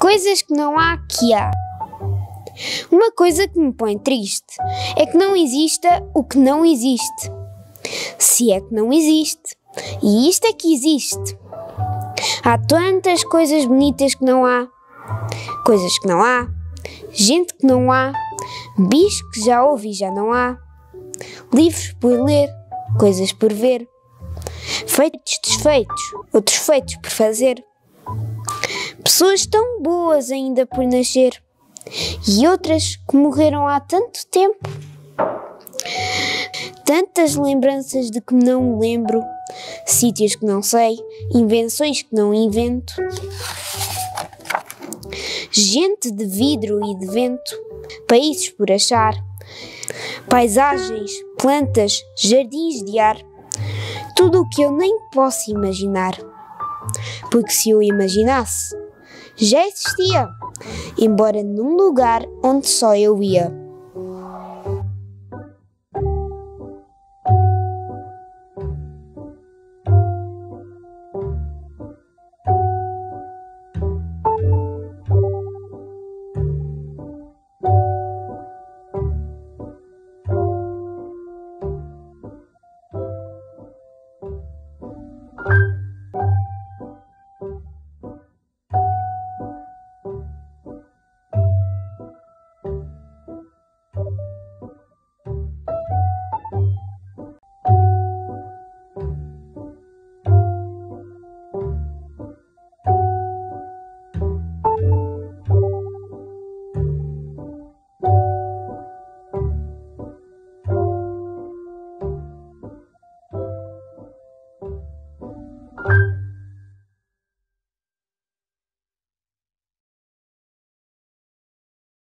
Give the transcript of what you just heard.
Coisas que não há que há. Uma coisa que me põe triste é que não exista o que não existe. Se é que não existe. E isto é que existe. Há tantas coisas bonitas que não há, coisas que não há, gente que não há, bichos que já ouvi já não há, livros por ler, coisas por ver, feitos desfeitos, outros feitos por fazer, pessoas tão boas ainda por nascer e outras que morreram há tanto tempo. Tantas lembranças de que não me lembro, sítios que não sei, invenções que não invento, gente de vidro e de vento, países por achar, paisagens, plantas, jardins de ar, tudo o que eu nem posso imaginar. Porque se eu imaginasse, já existia, embora num lugar onde só eu ia.